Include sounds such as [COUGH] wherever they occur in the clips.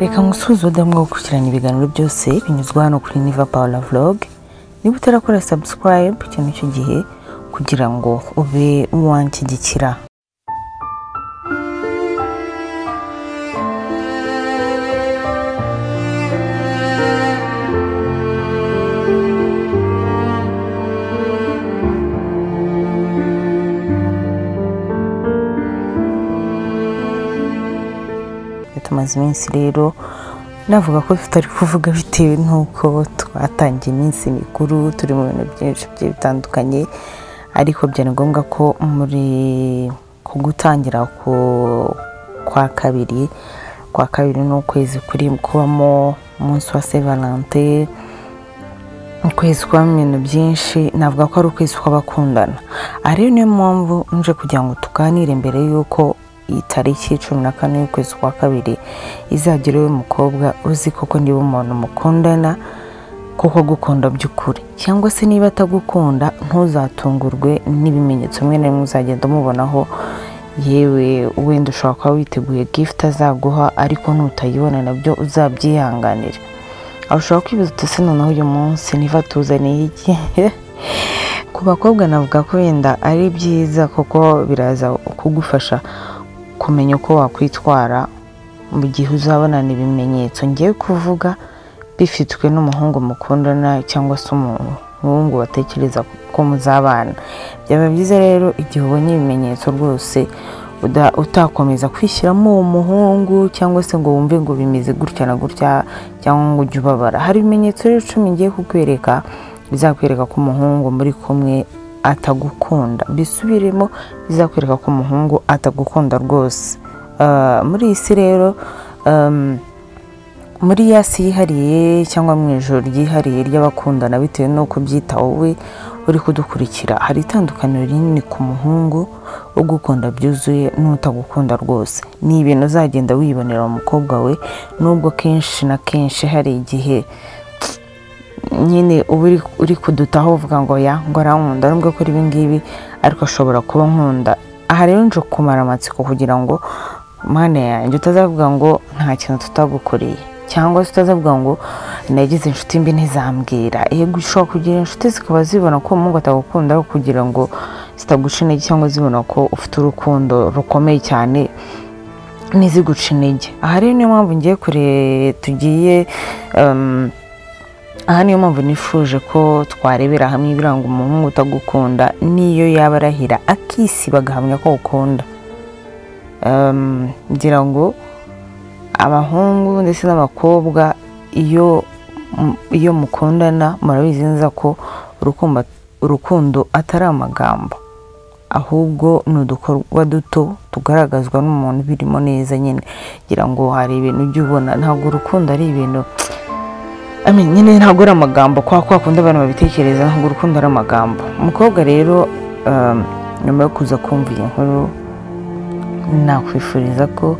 reka ngusuhuze udamwe gukurikirana ibiganiro byose binyuzwa hano kuri niva paula vlog. Niba utarakora subscribe icyo gihe kugira ngo ube wanshyigikira tumaze iminsi rero navuga ko tutari kuvuga bitewe n'uko twatangiye iminsi mikuru turi mu bintu byinshi bigiye bitandukanye ariko byari ngombwa ko muri ku gutangira kwa kabiri kwa kabiri ni ukwezi kuri kubamo umunsi wa sevalante ukwezi kubamo ibintu byinshi navuga ko ari ukwezi kw'abakundana. Rero niyo mpamvu nje kugira ngo tuganire mbere y'uko iyi tariki cumi na kane y'ukwezi kwa kabiri izagera iwe mukobwa uzi koko niba umuntu mukundana kuko gukunda by'ukuri. Cyangwa se niba atagukunda ntuzatungurwe n'ibimenyetso bimwe na bimwe uzagenda umubonaho yewe wenda ushobora kuba witeguye gifuti azaguha ariko nutayibona na byo uzabyihanganira aho ushobora kwibaza uti ese noneho uyu munsi niba tuzaniye iki? [LAUGHS] Ku bakobwa navuga ko wenda ari byiza kuko biraza kugufasha. Kumenya uko wakwitwara mu gihe uzabonana ibimenyetso ngiye kuvuga bifitwe n'umuhungu mukundana cyangwa se umuhungu batekereza ko muzabana. Byaba byiza rero igihe ubonye ibimenyetso rwose utakomeza kwishyiramo uwo muhungu cyangwa se ngo wumve ngo bimeze gutya na gutya cyangwa ngo ujye ubabara. Hari ibimenyetso rero icumi ngiye kukwereka bizakwereka ko umuhungu muri kumwe atagukunda. Bisubiremo bizakwereka ko umuhungu atagukunda rwose. Muri iyi si rero muri ya si yihariye cyangwa mu ijoro ryihariye ry'abakundana bitewe n'uko byita wowe uri kudukurikira. Hari itandukaniro rinini ku muhungu ugukunda byuzuye n'utagukunda rwose. Ni ibintu uzagenda wibonera umukobwa we nubwo kenshi na kenshi hari igihe nyine uba uri kudutaho uvuga ngo ya ngo arankunda. Nubwo kuri ibi ngibi ariko ashobora kuba nkunda. Aha rero nje kumara amatsiko kugira ngo mwana yanjye utazavuga ngo nta kintu tutagukoreye cyangwa se utazavuga ngo nagize inshuti mbi ntizambwira. Yego ushobora kugira inshuti zikaba zibona ko umuhungu atagukunda kugira ngo zitaguca intege cyangwa zibona ko ufite urukundo rukomeye cyane ntiziguce intege. Aha rero niyo mpamvu ngiye kure tugiye aha niyo mpamvu nifuje ko twarebera hamwe ibiranga umuhungu utagukunda n'iyo yaba arahira akisiba agahamya ko ukunda ngira ngo abahungu ndetse n'abakobwa iyo iyo mukundana murabizi neza ko urukundo atari amagambo. Ahubwo ni udukorwa duto tugaragazwa n'umuntu birimo neza nyine ngira ngo hari ibintu ujya ubona ntabwo urukundo ari ibintu nyine ntabwo ari amagambo kwa kwa kundi abantu babitekereza ntabwo urukundo ari amagambo. Umukobwa rero nyuma yo kuza kumva iyi nkuru nakwifuriza ko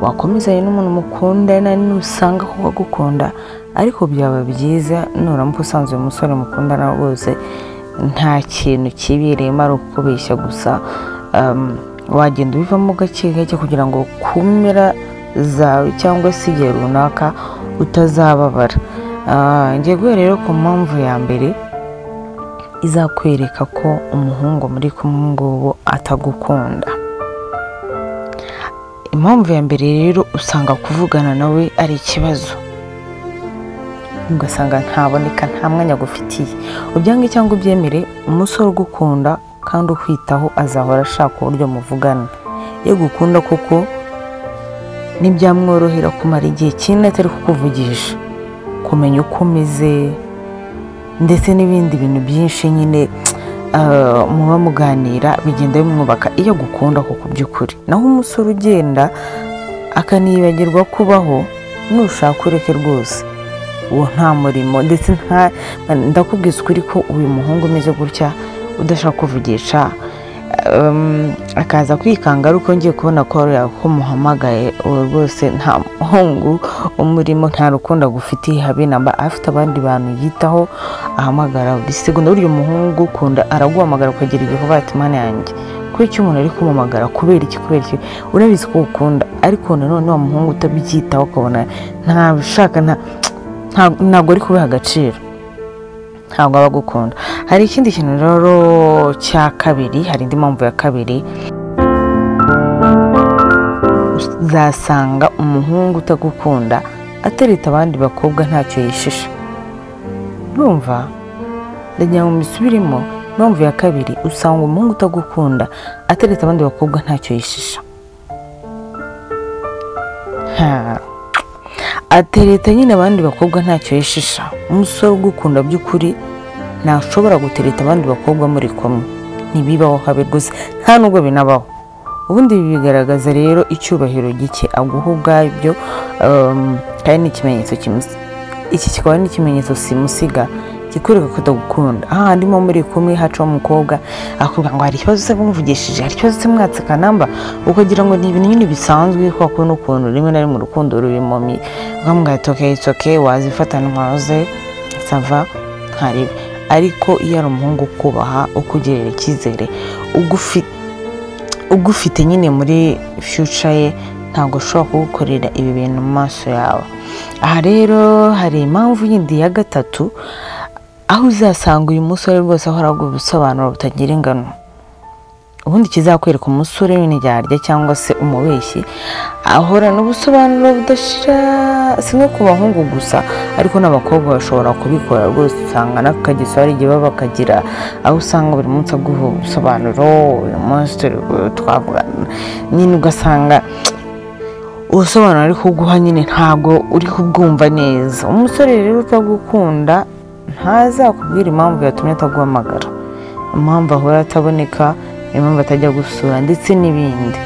wakomezanya n'umuntu mukundana nusanga ko agukunda ariko byaba byiza nuramuka uyu musore mukundana rwose nta kintu kibereyemo ari ukubeshya gusa wagenda ubivamo gake gake kugira ngo kumera zawe cyangwa se igihe runaka utazababara. Ngiye guhera rero ku mpamvu ya mbere izakwereka ko umuhungu muri kumwe ngubu atagukunda. Impamvu ya mbere rero usanga kuvugana nawe ari ikibazo. Ugasanga ntaboneka nta mwanya agufitiye. Ubyange cyangwa ubyemere umusore ugukunda kandi ukwitaho azahora ashaka uburyo muvugana. Iyo gukunda kuko ntibyamworohera kumara igihe kinini atari kukuvugisha. Kumenya uko umeze ndetse n'ibindi bintu byinshi nyine muba muganira bigenda bimwubaka. Iyo agukunda kuko by'ukuri. Naho umusore ugenda akanibagirwa kubaho nushaka ureke rwose. Uwo nta murimo. Ndetse ndakubwiza ukuri ko uyu muhungu umeze gutya udashaka kuvugisha akaza kwikanga ariko ngiye kubona ko muhamagaye uwo rwose nta muhungu umurimo nta rukundo agufitiye. Habe namba afite abandi bantu yitaho ahamagara buri segonda burya umuhungu ukunda araguhamagara ukagira kuba ati mana yanjye. Kubera icyo umuntu ari kumumagara kubera iki kubera iki? Urabizi ko ukunda ariko nanone wa muhungu utabyitaho ukabona ntabishaka ntabwo ari kubiha agaciro. Ntabwo aba agukunda. Hari ikindi kintu rero cya kabiri hari indi mpamvu ya kabiri. Uzasanga umuhungu utagukunda atereta abandi bakobwa ntacyo yishisha. Numva ndagira ngo mbisubiremo impamvu ya kabiri usanga umuhungu utagukunda atereta abandi bakobwa ntacyo yishisha. Atereta nyine abandi bakobwa ntacyo yishisha? Umusore ugukunda by'ukuri ntashobora gutereta abandi bakobwa muri kumwe. Ntibibaho habe rwose nta nubwo binabaho. Ubundi ibi bigaragaza rero icyubahiro gike. Aguha ubwabyo kandi ni ikimenyetso iki kikaba ari n'ikimenyetso simusiga kikwereka ko atagukunda aha ndimo muri kumwe hacaho umukobwa akubwira ngo hari ikibazo se mwumvugishije hari ikibazo se mwatse namba? Ukagira ngo ni ibintu nyine bisanzwe kuko n'ukuntu rimwe na rimwe urukundo rurimo ukamubwira ati oke oke wazifata ntwaze. Sava ntaribe ariko iyo ari umuhungu ukubaha ukugirira icyizere ugufite nyine muri fiyuca ye ntabwo ashobora kugukorera ibi bintu mu maso yawe. Aha rero hari impamvu yindi ya gatatu aho uzasanga uyu musore rwose ahora aguha ubusobanuro butagira ingano. Ubundi kizakwereka umusore w'indyarya cyangwa se umubeshyi ahorana ubusobanuro budashira si nko ku bahungu gusa ariko n'abakobwa bashobora kubikora rwose usanga n'akageso hari igihe baba bakagira aho usanga buri munsi aguha ubusobanuro uyu munsi turi twavuga nyine ugasanga ubusobanuro ari kuguha nyine ntabwo uri kubwumva neza. Umusore rero utagukunda ntazakubwira impamvu yatumye ataguhamagara. Impamvu ahora ataboneka impamvu atajya gusura ndetse n'ibindi.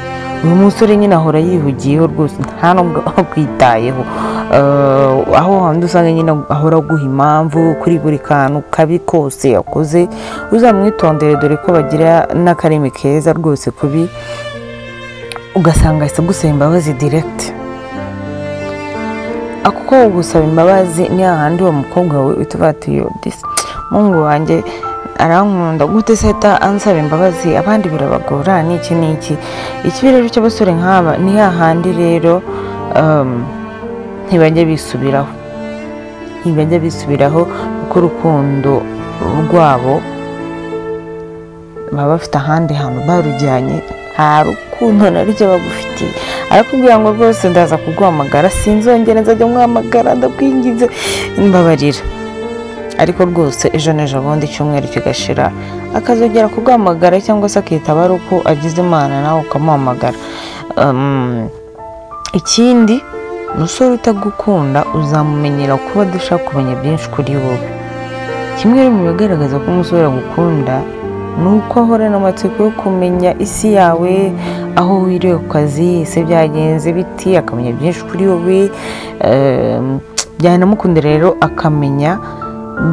Uyu musore nyine ahora yihugiyeho rwose nta nubwo [LAUGHS] akwitayeho. Aho handi usanga nyine ahora aguha impamvu kuri buri kantu kabi kose yakoze uzamwitondere dore ko bagira n'akarimi keza rwose kubi ugasanga ahise agusaba imbabazi diregiti kuko gusaba imbabazi ni hahandi uwo mukobwa wawe uhita ati yo disi wanjye arankunda gute se ansaba imbabazi abandi birabagora n'iki n'iki. Ikibi rero cy'abasore nk'aba ni hahandi rero ntibajya bisubiraho. Ntibajya bisubiraho kuko urukundo rwabo baba bafite ahandi hantu barujyanye nta rukundo na ryo bagufitiye arakubwira ngo rwose ndaza kuguhamagara sinzongera nzajya muhamagara ndakwingize mbabarira. Ariko rwose ejo n'ejo bundi icyumweru kigashira akazongera kuguhamagara cyangwa se akitaba ari uko agize imana nawe ukamuhamagara. Ikindi umusore utagukunda uzamumenyera kuba adashaka kumenya byinshi kuri wowe. Kimwe mu bigaragaza ko umusore agukunda ni uko ahorana amatsiko yo kumenya isi yawe aho wiriwe ku kazi ese byagenze biti akamenya byinshi kuri wowe byanamukunda rero akamenya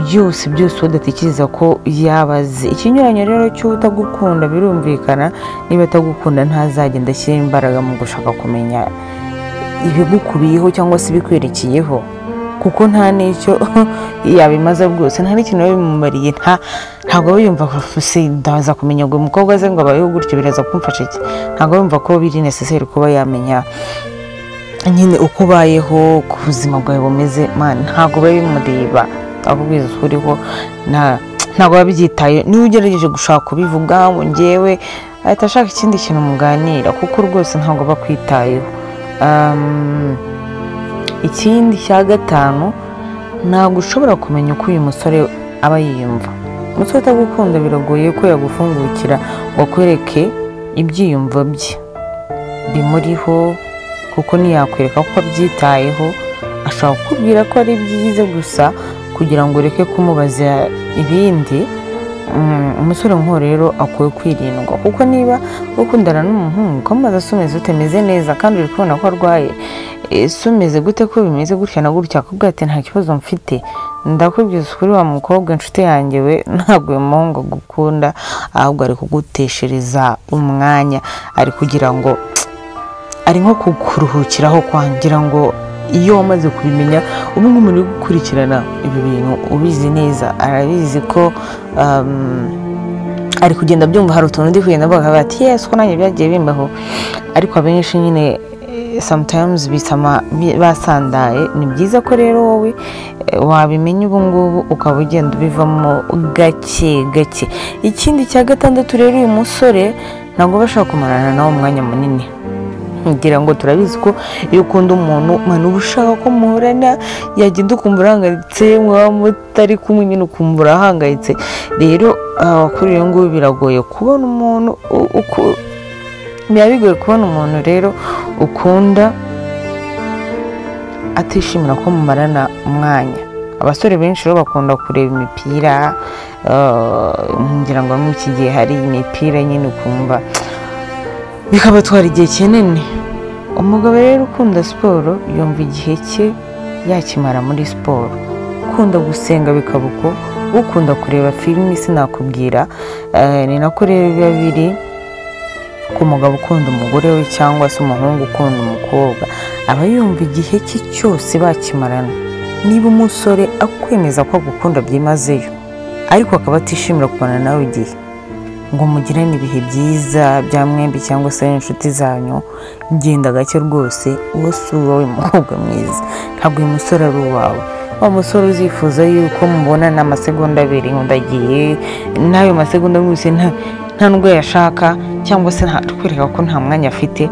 byose byose udatekereza ko yaba azi ikinyuranyo rero cy'utagukunda birumvikana niba atagukunda ntazagenda ashyira imbaraga mu gushaka kumenya ibigukubiyeho cyangwa se ibikwerekeyeho kuko nta n'icyo [LAUGHS] yabimaze rwose nta n'ikintu biba bimumariye. Ntabwo aba yumva ndaza kumenya ngo umukobwa ze ngo abayeho gutyo biraza kumfasha iki? Ntabwo yumva ko biri necessary kuba yamenya nyine uko ubayeho ku buzima bwawe bumeze. Ntabwo biba bimureba. Akubwiza uriho ntabwo biba byitaye niba ugerageje gushaka kubivuga ngo ngewe ahita ashaka ikindi kintu muganira kuko rwose ntabwo aba akwitayeho. Ikindi cya gatanu ntabwo ushobora kumenya uko uyu musore aba yiyumva. Umusore utagukunda biragoye ko yagufungukira ngo akwereke ibyiyumvo bye. Bimuriho kuko ntiyakwereka ko abyitayeho. Ashobora kukubwira ko ari byiza gusa kugira ngo ureke kumubaza ibindi umusore nk'uwo rero akwiye kwirindwa. Kuko niba ukundana n'umuhungu ukamubaza se umeze utameze neza kandi uri kubona ko arwaye ese umeze gute ko bimeze gutya na gutya akubwira ati nta kibazo mfite. Ndakubwiza ukuri wa mukobwa inshuti yanjye we [LAUGHS] ntabwo uyu muhungu agukunda ahubwo ari kuguteshereza umwanya. Ari kugira ngo [TSK] ari nko kukuruhukiraho kwangira ngo iyo wamaze kubimenya ubu ngubu uri gukurikirana ibi bintu ubizi neza arabizi ko ari kugenda byumva hari utuntu ndi kugenda avuga bati yes ko nanjye byagiye bimbaho. Ariko abenshi nyine eh, sometimes bisama bi- basandaye. Ni byiza ko rero wowe eh, wabimenya ubu ngubu ukaba ugenda ubivamo gake gake. Ikindi cya gatandatu rero uyu musore ntabwo bashaka kumarana nawe umwanya munini. Ngira ngo turabizi ko iyo ukunda umuntu uba ushaka ko muhorana yagenda ukumva urahangayitse mwaba mutari kumwe nyine ukumva urahangayitse. Rero kuri uyu nguyu biragoye kubona umuntu biba bigoye kubona umuntu rero ukunda atishimira ko mumarana umwanya. Abasore benshi rero bakunda kureba imipira ah, ngira ngo muri iki gihe hari imipira nyine ukumva bikabatwara igihe kinini. Umugabo rero ukunda siporo yumva igihe cye yakimara muri siporo. Ukunda gusenga bikaba uko ukunda kureba filimi sinakubwira Eh, ni nako rero biba biri ku mugabo ukunda umugore we cyangwa se umuhungu ukunda umukobwa. Aba yumva igihe cye cyose bakimarana. Niba umusore akwemeza ko agukunda byimazeyo ariko akaba atishimira kubana nawe igihe. Ngo mugirane ibihe byiza bya mwembi cyangwa se inshuti zanyu genda gake rwose uwo si uwawe mukobwa mwiza. Ntabwo uyu musore ari uwawe. Wa musore uzifuza yuko mubonana amasegonda abiri ndagiye n'ayo masegonda yose nta nubwo yashaka cyangwa se nta- kwereka ko nta mwanya afite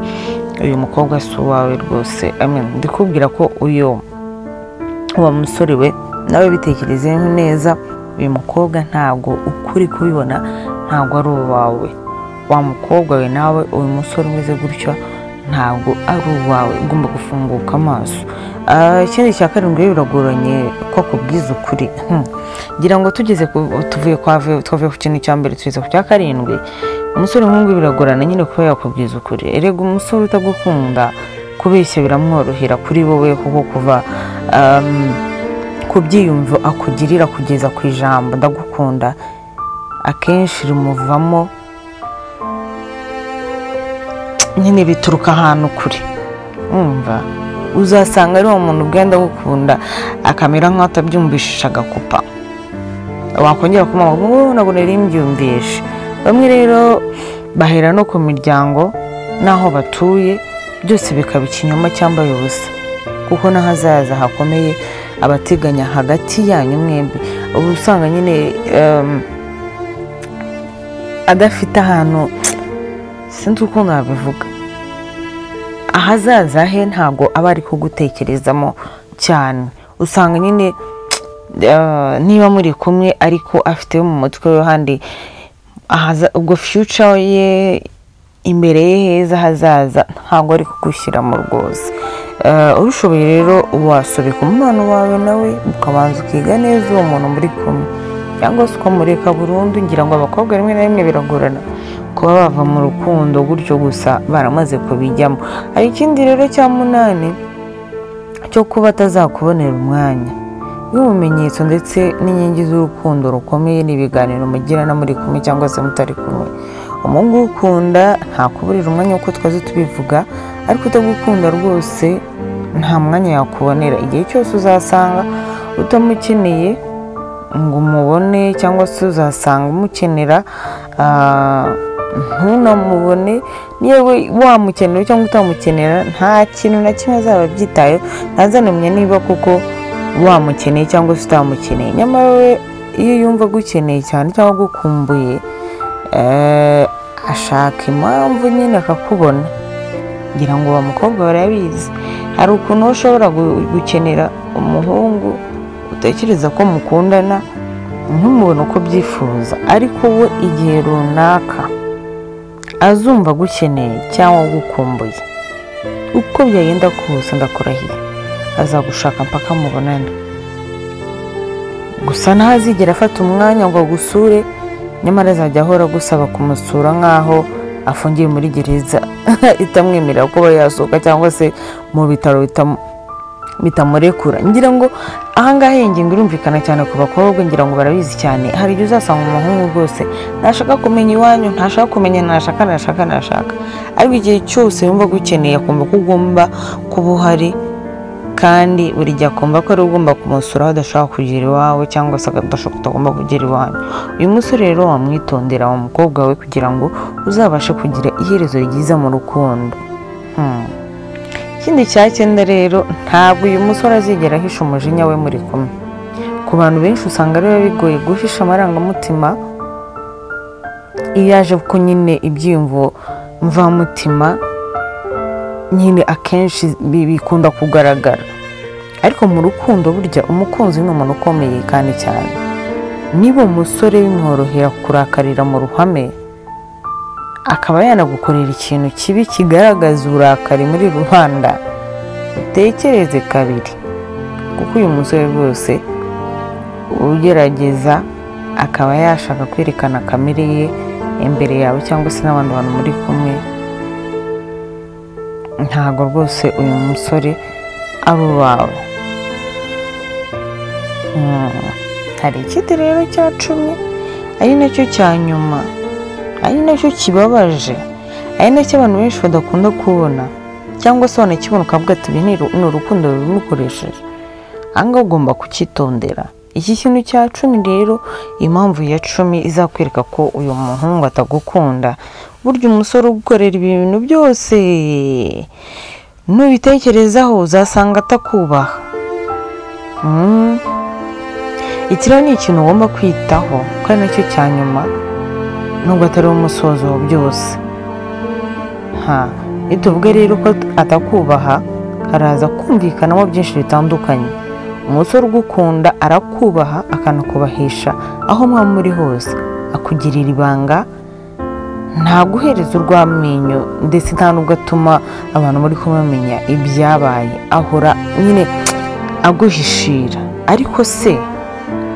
uyu mukobwa si uwawe rwose. Ndikubwira ko uyu uwo musore we nawe bitekerezeho neza uyu mukobwa ntabwo ukuri kubibona ntabwo ari uwawe. Wa mukobwa we nawe uyu musore umeze gutyo ntabwo ari uwawe. Ugomba gufunguka amaso. Ah, ikindi cya karindwi biragoranye ko akubwiza ukuri. Hmm. ngira ngo tugeze tuvuye twavuye ku kintu cya mbere tugeze ku cya karindwi. Umusore nk'uyu biragorana nyine kuba yakubwiza ukuri. Erega umusore utagukunda kubeshya biramworohera kuri wowe kuko kuva um, ku byiyumvo akugirira kugeza ku ijambo ndagukunda akenshi rimuvamo nyine bituruka ahantu kure. Wumva? Uzasanga ari uwo muntu ugenda agukunda akamera nk'aho atabyumvishije agakupa. Wakongera kumuha ngo ntabwo nari mbyumvishe bamwe rero bahera no ku miryango n'aho batuye byose bikaba ikinyoma cyambaye ubusa kuko n'ahazaza hakomeye abateganya hagati yanyu mwembi. Uba usanga nyine adafite ahantu sinzi uko nabivuga. Ahazaza he ntabwo aba ari kugutekerezamo cyane. Usanga nyine eh, niba muri kumwe ariko afite mu mutwe we handi ahaza- ubwo future ye imbere ye heza hazaza ntabwo ari kugushyiramo rwose. Eh, ubishoboye rero wasobeka umubano wawe nawe ukabanza ukiga neza uwo muntu muri kumwe. Cyangwa se ukamureka burundu ngira ngo abakobwa rimwe na rimwe biragorana. Kuba bava mu rukundo gutyo gusa baramaze kubijyamo. Hari ikindi rero cya munani cyo kuba atazakubonera umwanya. Nk'ibimenyetso ndetse n'inkingi z'urukundo rukomeye n'ibiganiro mugirana muri kumwe cyangwa se mutari kumwe. Umuhungu ukunda ntakuburira umwanya uko twaze tubivuga ariko utagukunda rwose nta mwanya yakubonera. Igihe cyose uzasanga utamukeneye ngo umubone cyangwa se uzasanga umukenera ah, ntunamubone yewe wamukenera cyangwa utamukenera nta kintu na kimwe azaba abyitayeho ntazanamenya niba koko wamukeneye cyangwa se utamukeneye. Nyamara we iyo yumva agukeneye cyane cyangwa agukumbuye eh, ashaka impamvu nyine akakubona. Ngira ngo uwo mukobwa barabizi. Hari ukuntu ushobora gu- gukenera umuhungu utekereza ko mukundana? Ntumubone uko byifuza ariko we igihe runaka azumva agukeneye cyangwa agukumbuye. Uko byagenda kose ndakurahiye azagushaka mpaka mubonane. Gusa ntazigera afata umwanya ngo agusure nyamara azajya ahora agusaba kumusura nk'aho afungiye muri gereza. [LAUGHS] Itamwemerera kuba yasohoka cyangwa se mu bitaro bitam- bitamurekura ngira ngo ahangaha iyi ngingo irumvikana cyane ku bakobwa ngira ngo barabizi cyane. Hari igihe uzasanga umuhungu rwose ntashaka kumenya iwanyu ntashaka kumenya ntashaka ntashaka ntashaka ariko igihe cyose yumva agukeneye akumva ko ugomba kuba uhari kandi buri gihe akumva ko ari ugomba kumusura aho adashaka kugera iwawe cyangwa se atagomba kugera iwanyu. Uyu musore rero wamwitondera wa mukobwa we kugira ngo uzabashe kugira iherezo ryiza mu rukundo. Ikindi cya cyenda rero ntabwo uyu musore azigera ahisha umujinya we muri kumwe. Ku bantu benshi usanga biba bigoye guhisha amarangamutima iyo yaje ko nyine ibyiyumvo mvamutima nyine akenshi bikunda kugaragara. Ariko mu rukundo burya umukunzi ni umuntu ukomeye kandi cyane. Niba umusore bimworohera kurakarira mu ruhame. Akaba yanagukorera ikintu kibi kigaragaza uburakari muri rubanda. Utekereze kabiri kuko uyu musore rwose ugerageza akaba yashaka kwerekana kamere ye imbere yawe cyangwa se n'abandi bantu muri kumwe. Ntabwo rwose uyu musore ari uwawe. Hari ikindi rero cya cumi ari na cyo cya nyuma. Ari na cyo kibabaje ari na cyo abantu benshi badakunda kubona. Cyangwa se wanakibona ukavuga ati ibi ni urukundo rubimukoresheje. Ahangaha ugomba kucyitondera iki kintu cya cumi rero impamvu ya cumi izakwereka ko uyu muhungu atagukunda. Burya umusore ugukorera ibintu byose. Nubitekerezaho uzasanga atakubaha. Iki rero ni ikintu ugomba kwitaho kandi na cyo cya nyuma. Nubwo atari umusozo wa byose. Iyo tuvuga rero ko atakubaha haraza kumvikanamo byinshi bitandukanye. Umusore ugukunda arakubaha akanakubahisha aho mwaba muri hose. Akugirira ibanga ntaguhereza urw'amenyo ndetse nta nubwo atuma abantu muri kumenya ibyabaye. Ahora nyine aguhishira. Ariko se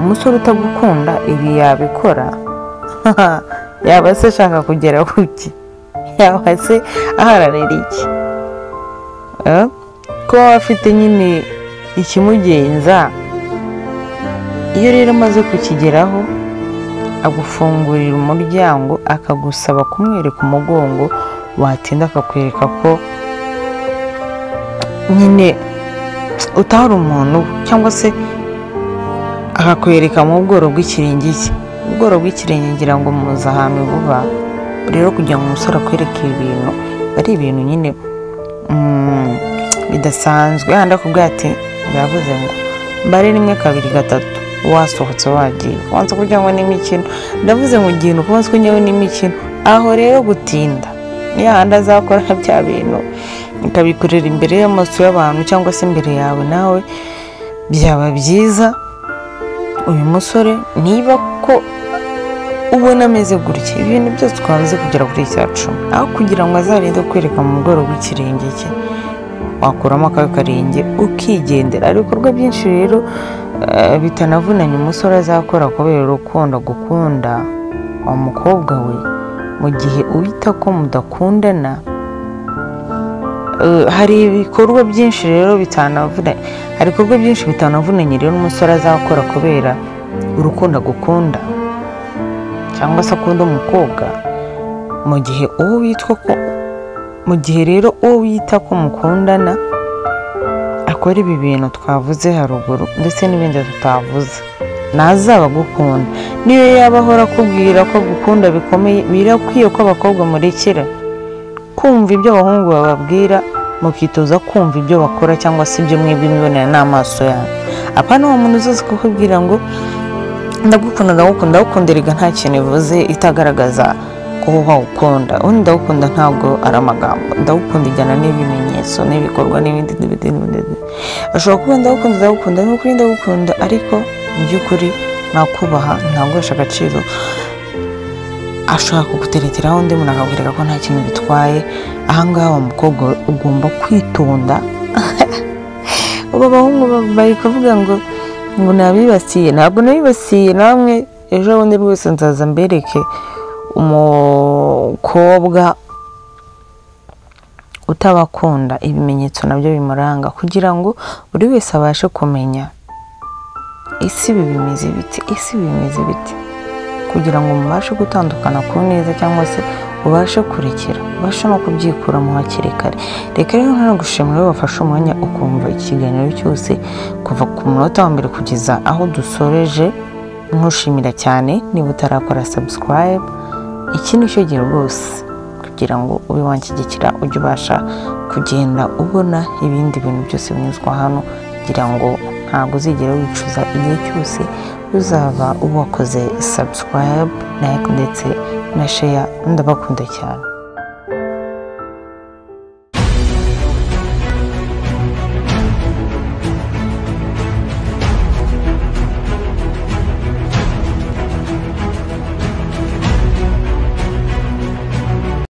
umusore utagukunda ibi yabikora? [LAUGHS] yaba se ashaka kugera ku ki yaba se aharanira iki? Kuba afite nyine ikimugenza iyo rero amaze kukigeraho agufungurira umuryango akagusaba kumwereka umugongo watinda akakwereka ko nyine utari umuntu cyangwa se akakwereka mu bworo bw'ikirenge cye ubworo bw'ikirenge ngira ngo muzi ahantu buba. Rero kugira ngo umusore akwereke ibintu ari ibintu nyine bidasanzwe. Handi akubwira ati biravuze ngo mbare rimwe kabiri gatatu. Wasohotse wagiye. Kubanza kugira ngo n'imikino. Ndavuze ngo ukubanza kugira ngo n'imikino. Aho rero gutinda. Niyo handi azakora [LAUGHS] bya bintu. Ukabikorera imbere y'amaso y'abantu cyangwa se imbere yawe nawe. Byaba byiza. Uyu musore niba ko ubona ameze gutya. Ibintu byose twabuze kugera kuri cya cumi. Aho kugira ngo azarinde kwereka mu bworo bw'ikirenge cye wakuramo aka karenge ukigendera. Ibikorwa byinshi rero bitanavunanye. Umusore azakora kubera urukundo gukunda wa mukobwa we. Mu gihe uhita ko mudakundana hari ibikorwa byinshi rero bitanavunanye. Hari ibikorwa byinshi bitanavunanye rero umusore azakora kubera urukundo agukunda. Cyangwa se akunda umukobwa mu gihe uwo witwa ko mu gihe rero uwo wita ko mukundana akora ibi bintu twavuze haruguru ndetse n'ibindi tutavuze. Ntazaba agukunda. Niyo yaba ahora akubwira ko agukunda bikomeye birakwiye ko abakobwa murekera kumva ibyo abahungu bababwira mukitoza kumva ibyo bakora cyangwa se ibyo mwebwe mwibonera n'amaso yanyu apana uwo muntu uzazi kukubwira ngo ndagukunda ndagukunda ndagukunda erega nta kintu ivuze itagaragaza ko wawukunda ubundi ndagukunda ntabwo ari amagambo. Ndagukunda ijyana n'ibimenyetso n'ibikorwa n'ibindi n'ibindi n'ibindi ashobora kuba ndagukunda ndagukunda ni ukuri ndagukunda ariko mu by'ukuri nakubaha ntaguhesha agaciro. Ashobora kugutereteraho undi muntu akakwereka ko nta kintu bitwaye. Ahangaha wa mukobwa ugomba kwitonda. [LAUGHS] Ubu abahungu bari kuvuga ngo ngo nabibasiye ntabwo nabibasiye namwe ejo bundi rwose nzaza mbereke umukobwa utabakunda. Ibimenyetso na byo bimuranga kugira ngo buri wese abashe kumenya. Isi bimeze biti isi bimeze biti kugira ngo mubashe gutandukana ku neza cyangwa se ubashe kurekera ubashe no kubyikuramo hakiri kare. Reka rero ntanagushimira iyo wafashe umwanya ukumva ikiganiro cyose kuva ku munota wa mbere kugeza aho dusoreje. Nkushimira cyane niba utarakora subscribe. Iki ni cyo gihe rwose kugira ngo ube wanshyigikira ujye ubasha kugenda ubona ibindi bintu byose binyuzwa hano kugira ngo ntabwo uzigera wicuza igihe cyose uzaba wakoze subscribe like ndetse na share. Ndabakunda cyane